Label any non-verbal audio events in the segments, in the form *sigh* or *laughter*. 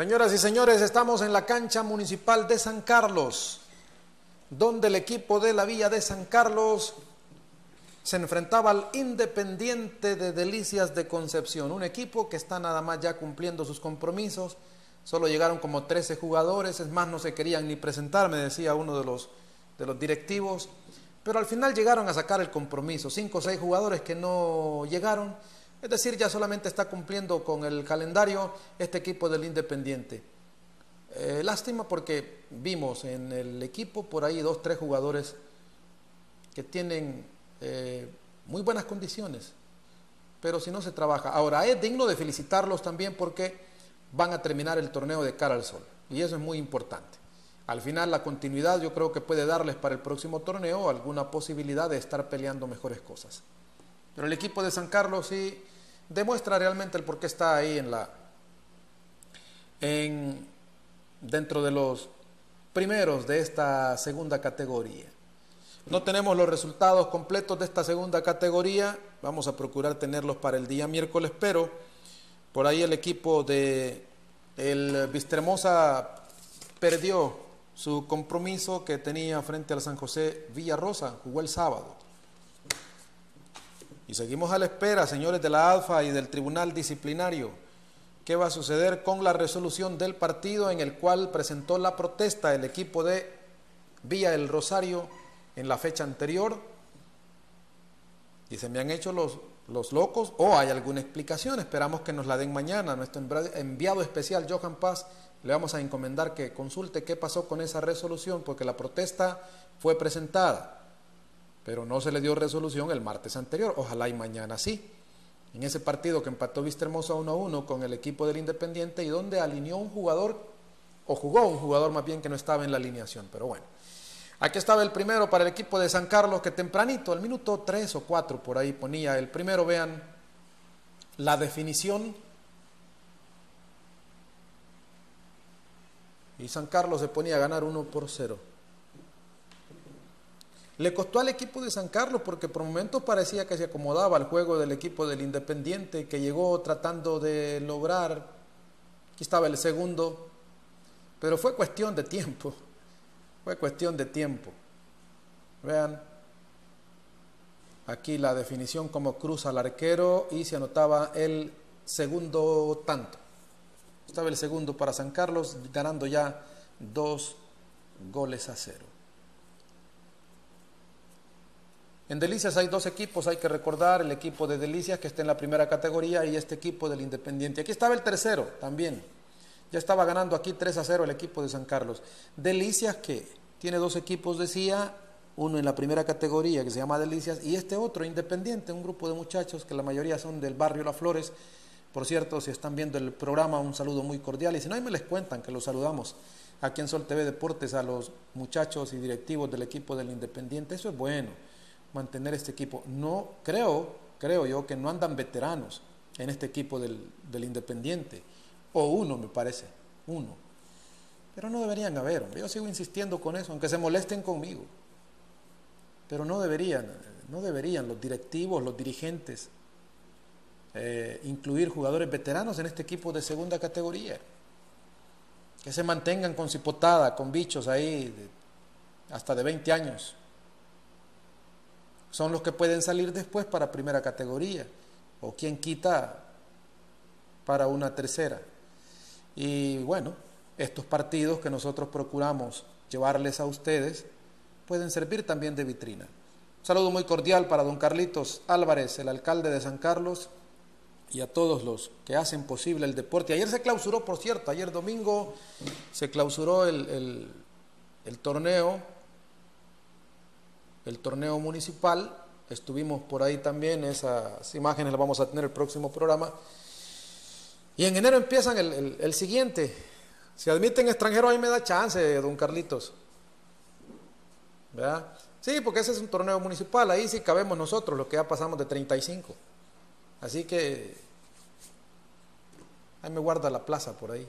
Señoras y señores, estamos en la cancha municipal de San Carlos, donde el equipo de la Villa de San Carlos se enfrentaba al Independiente de Delicias de Concepción, un equipo que está nada más ya cumpliendo sus compromisos. Solo llegaron como 13 jugadores, es más, no se querían ni presentar, me decía uno de los, de los directivos. Pero al final llegaron a sacar el compromiso. Cinco o seis jugadores que no llegaron es decir, ya solamente está cumpliendo con el calendario este equipo del Independiente. Eh, lástima porque vimos en el equipo por ahí dos, tres jugadores que tienen eh, muy buenas condiciones, pero si no se trabaja. Ahora, es digno de felicitarlos también porque van a terminar el torneo de cara al sol, y eso es muy importante. Al final, la continuidad yo creo que puede darles para el próximo torneo alguna posibilidad de estar peleando mejores cosas. Pero el equipo de San Carlos sí demuestra realmente el por qué está ahí en la en, dentro de los primeros de esta segunda categoría. No tenemos los resultados completos de esta segunda categoría, vamos a procurar tenerlos para el día miércoles, pero por ahí el equipo de el Vistremosa perdió su compromiso que tenía frente al San José Villarrosa, jugó el sábado. Y seguimos a la espera, señores de la ALFA y del Tribunal Disciplinario, qué va a suceder con la resolución del partido en el cual presentó la protesta el equipo de Vía el Rosario en la fecha anterior. Y se me han hecho los, los locos o hay alguna explicación, esperamos que nos la den mañana. Nuestro enviado especial, Johan Paz, le vamos a encomendar que consulte qué pasó con esa resolución, porque la protesta fue presentada pero no se le dio resolución el martes anterior. Ojalá y mañana sí. En ese partido que empató Vista Hermosa 1 a 1 con el equipo del Independiente y donde alineó un jugador, o jugó un jugador más bien que no estaba en la alineación. Pero bueno, aquí estaba el primero para el equipo de San Carlos que tempranito, al minuto 3 o 4 por ahí ponía el primero. Vean la definición. Y San Carlos se ponía a ganar 1 por 0. Le costó al equipo de San Carlos porque por momentos parecía que se acomodaba al juego del equipo del Independiente, que llegó tratando de lograr, aquí estaba el segundo, pero fue cuestión de tiempo, *laughs* fue cuestión de tiempo. Vean, aquí la definición como cruza al arquero y se anotaba el segundo tanto. Estaba el segundo para San Carlos, ganando ya dos goles a cero. En Delicias hay dos equipos, hay que recordar el equipo de Delicias que está en la primera categoría y este equipo del Independiente. Aquí estaba el tercero también. Ya estaba ganando aquí 3 a 0 el equipo de San Carlos. Delicias que tiene dos equipos, decía, uno en la primera categoría que se llama Delicias y este otro Independiente, un grupo de muchachos que la mayoría son del barrio Las Flores. Por cierto, si están viendo el programa, un saludo muy cordial y si no, ahí me les cuentan que los saludamos aquí en Sol TV Deportes a los muchachos y directivos del equipo del Independiente. Eso es bueno mantener este equipo. No creo, creo yo que no andan veteranos en este equipo del, Independiente. O uno, me parece, uno. Pero no deberían haber, yo sigo insistiendo con eso, aunque se molesten conmigo. Pero no deberían, no deberían los directivos, los dirigentes, eh, incluir jugadores veteranos en este equipo de segunda categoría. Que se mantengan con cipotada, con bichos ahí, hasta de 20 años son los que pueden salir después para primera categoría o quien quita para una tercera. Y bueno, estos partidos que nosotros procuramos llevarles a ustedes pueden servir también de vitrina. Un saludo muy cordial para don Carlitos Álvarez, el alcalde de San Carlos, y a todos los que hacen posible el deporte. Ayer se clausuró, por cierto, ayer domingo se clausuró el, el torneo el torneo municipal. Estuvimos por ahí también, esas imágenes las vamos a tener el próximo programa. Y en enero empiezan el, siguiente. Si admiten extranjeros, ahí me da chance, don Carlitos. ¿Verdad? Sí, porque ese es un torneo municipal, ahí sí cabemos nosotros, los que ya pasamos de 35. Así que ahí me guarda la plaza por ahí.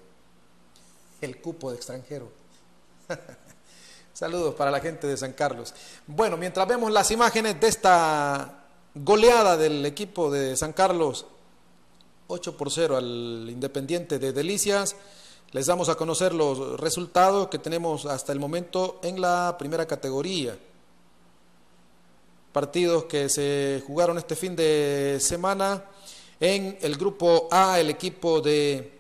El cupo de extranjero. *laughs* Saludos para la gente de San Carlos. Bueno, mientras vemos las imágenes de esta goleada del equipo de San Carlos, 8 por 0 al Independiente de Delicias, les damos a conocer los resultados que tenemos hasta el momento en la primera categoría. Partidos que se jugaron este fin de semana. En el grupo A, el equipo de,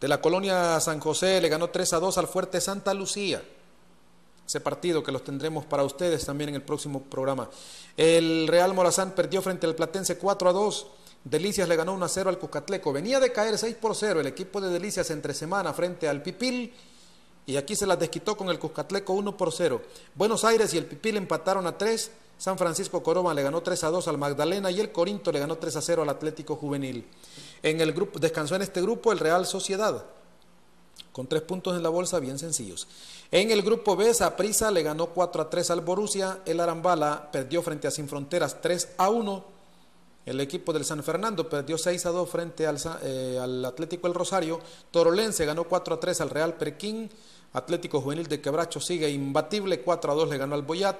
de la colonia San José le ganó 3 a 2 al Fuerte Santa Lucía. Ese partido que los tendremos para ustedes también en el próximo programa. El Real Morazán perdió frente al Platense 4 a 2. Delicias le ganó 1 a 0 al Cuscatleco. Venía de caer 6 por 0 el equipo de Delicias entre semana frente al Pipil. Y aquí se las desquitó con el Cuscatleco 1 por 0. Buenos Aires y el Pipil empataron a 3. San Francisco Coroba le ganó 3 a 2 al Magdalena y el Corinto le ganó 3 a 0 al Atlético Juvenil. En el grupo, descansó en este grupo el Real Sociedad, con tres puntos en la bolsa bien sencillos. En el grupo B, Saprisa le ganó 4 a 3 al Borussia, el Arambala perdió frente a Sin Fronteras 3 a 1, el equipo del San Fernando perdió 6 a 2 frente al, eh, al Atlético El Rosario, Torolense ganó 4 a 3 al Real Perquín, Atlético Juvenil de Quebracho sigue imbatible, 4 a 2 le ganó al Boyat,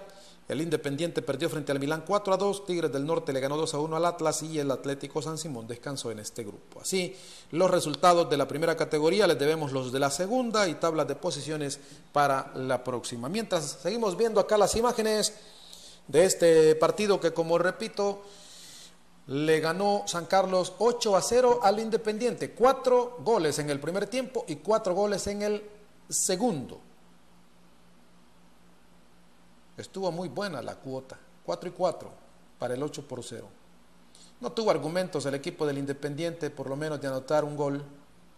el Independiente perdió frente al Milán 4 a 2, Tigres del Norte le ganó 2 a 1 al Atlas y el Atlético San Simón descansó en este grupo. Así, los resultados de la primera categoría les debemos los de la segunda y tablas de posiciones para la próxima. Mientras seguimos viendo acá las imágenes de este partido que como repito le ganó San Carlos 8 a 0 al Independiente, cuatro goles en el primer tiempo y cuatro goles en el segundo. Estuvo muy buena la cuota, 4 y 4 para el 8 por 0. No tuvo argumentos el equipo del Independiente, por lo menos de anotar un gol.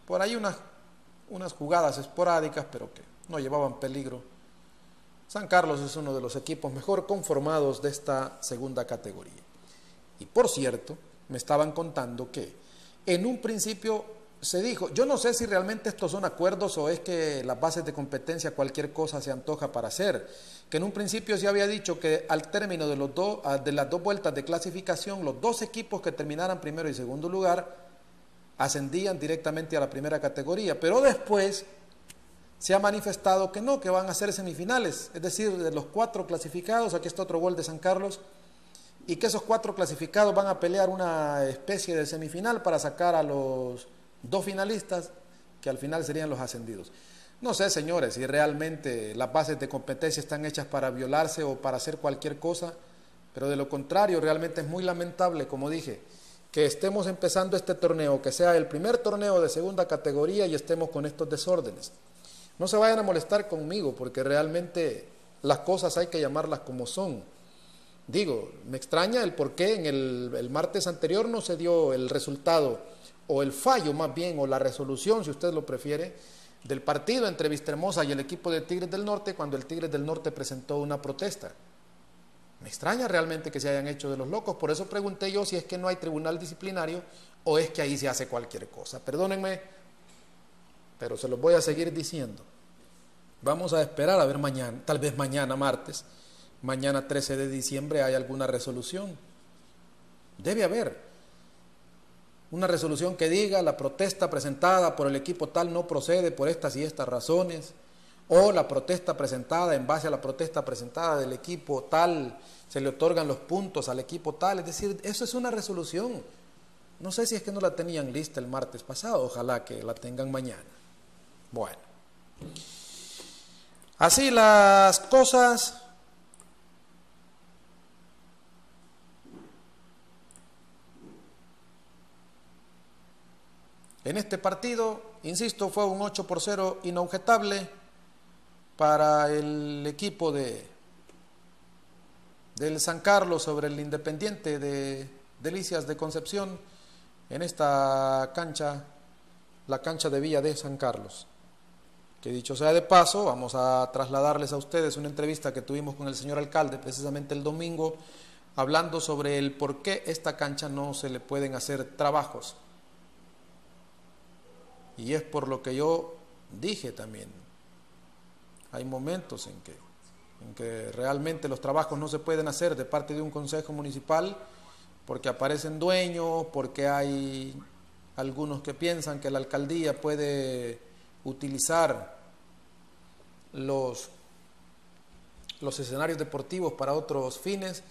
Por ahí unas, unas jugadas esporádicas, pero que no llevaban peligro. San Carlos es uno de los equipos mejor conformados de esta segunda categoría. Y por cierto, me estaban contando que en un principio se dijo, yo no sé si realmente estos son acuerdos o es que las bases de competencia cualquier cosa se antoja para hacer, que en un principio se había dicho que al término de, los ah, de las dos vueltas de clasificación, los dos equipos que terminaran primero y segundo lugar ascendían directamente a la primera categoría, pero después se ha manifestado que no, que van a ser semifinales, es decir, de los cuatro clasificados, aquí está otro gol de San Carlos, y que esos cuatro clasificados van a pelear una especie de semifinal para sacar a los dos finalistas que al final serían los ascendidos. No sé, señores, si realmente las bases de competencia están hechas para violarse o para hacer cualquier cosa, pero de lo contrario, realmente es muy lamentable, como dije, que estemos empezando este torneo, que sea el primer torneo de segunda categoría y estemos con estos desórdenes. No se vayan a molestar conmigo, porque realmente las cosas hay que llamarlas como son. Digo, me extraña el por qué en el, el martes anterior no se dio el resultado o el fallo más bien, o la resolución, si usted lo prefiere, del partido entre Vistahermosa y el equipo de Tigres del Norte cuando el Tigres del Norte presentó una protesta. Me extraña realmente que se hayan hecho de los locos, por eso pregunté yo si es que no hay tribunal disciplinario o es que ahí se hace cualquier cosa. Perdónenme, pero se los voy a seguir diciendo. Vamos a esperar a ver mañana, tal vez mañana martes, mañana 13 de diciembre hay alguna resolución. Debe haber una resolución que diga la protesta presentada por el equipo tal no procede por estas y estas razones, o la protesta presentada en base a la protesta presentada del equipo tal, se le otorgan los puntos al equipo tal, es decir, eso es una resolución. No sé si es que no la tenían lista el martes pasado, ojalá que la tengan mañana. Bueno, así las cosas, En este partido, insisto, fue un 8 por 0 inobjetable para el equipo de, del San Carlos sobre el Independiente de Delicias de Concepción en esta cancha, la cancha de Villa de San Carlos. Que dicho sea de paso, vamos a trasladarles a ustedes una entrevista que tuvimos con el señor alcalde precisamente el domingo, hablando sobre el por qué esta cancha no se le pueden hacer trabajos y es por lo que yo dije también. Hay momentos en que, en que realmente los trabajos no se pueden hacer de parte de un consejo municipal porque aparecen dueños, porque hay algunos que piensan que la alcaldía puede utilizar los, los escenarios deportivos para otros fines,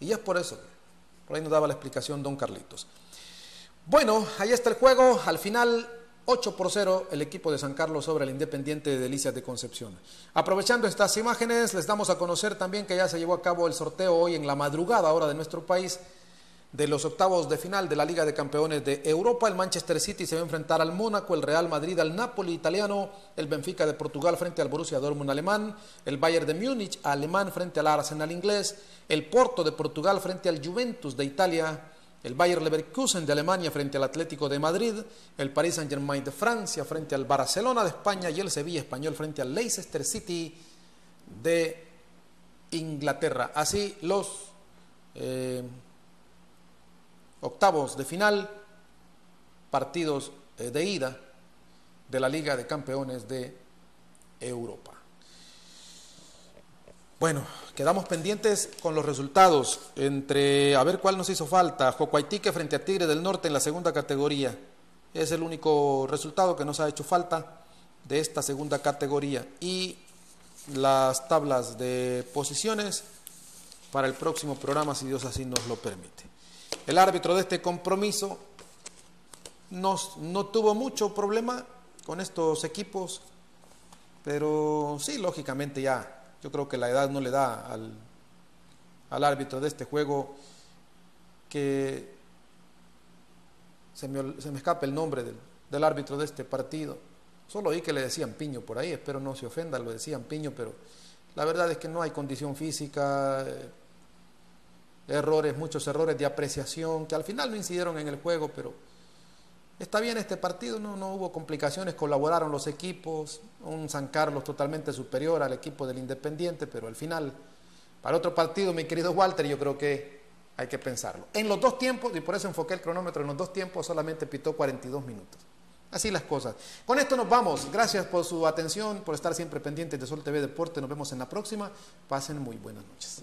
y es por eso, por ahí nos daba la explicación don Carlitos. Bueno, ahí está el juego, al final 8 por 0 el equipo de San Carlos sobre el Independiente de Delicias de Concepción. Aprovechando estas imágenes, les damos a conocer también que ya se llevó a cabo el sorteo hoy en la madrugada hora de nuestro país de los octavos de final de la Liga de Campeones de Europa. El Manchester City se va a enfrentar al Mónaco, el Real Madrid al Napoli italiano, el Benfica de Portugal frente al Borussia Dortmund alemán, el Bayern de Múnich alemán frente al Arsenal inglés, el Porto de Portugal frente al Juventus de Italia, el Bayer Leverkusen de Alemania frente al Atlético de Madrid, el Paris Saint-Germain de Francia frente al Barcelona de España y el Sevilla español frente al Leicester City de Inglaterra. Así los eh, octavos de final, partidos eh, de ida de la Liga de Campeones de Europa. Bueno, quedamos pendientes con los resultados entre a ver cuál nos hizo falta. Jocuaitique frente a Tigre del Norte en la segunda categoría. Es el único resultado que nos ha hecho falta de esta segunda categoría. Y las tablas de posiciones para el próximo programa, si Dios así nos lo permite. El árbitro de este compromiso nos, no tuvo mucho problema con estos equipos, pero sí, lógicamente ya yo creo que la edad no le da al, árbitro de este juego que se me, se me escapa el nombre del, árbitro de este partido. Solo oí que le decían piño por ahí, espero no se ofenda, lo decían piño, pero la verdad es que no hay condición física, eh, errores, muchos errores de apreciación que al final no incidieron en el juego, pero Está bien este partido, no, no hubo complicaciones, colaboraron los equipos, un San Carlos totalmente superior al equipo del Independiente, pero al final, para otro partido, mi querido Walter, yo creo que hay que pensarlo. En los dos tiempos, y por eso enfoqué el cronómetro, en los dos tiempos solamente pitó 42 minutos. Así las cosas. Con esto nos vamos. Gracias por su atención, por estar siempre pendientes de Sol TV Deporte. Nos vemos en la próxima. Pasen muy buenas noches.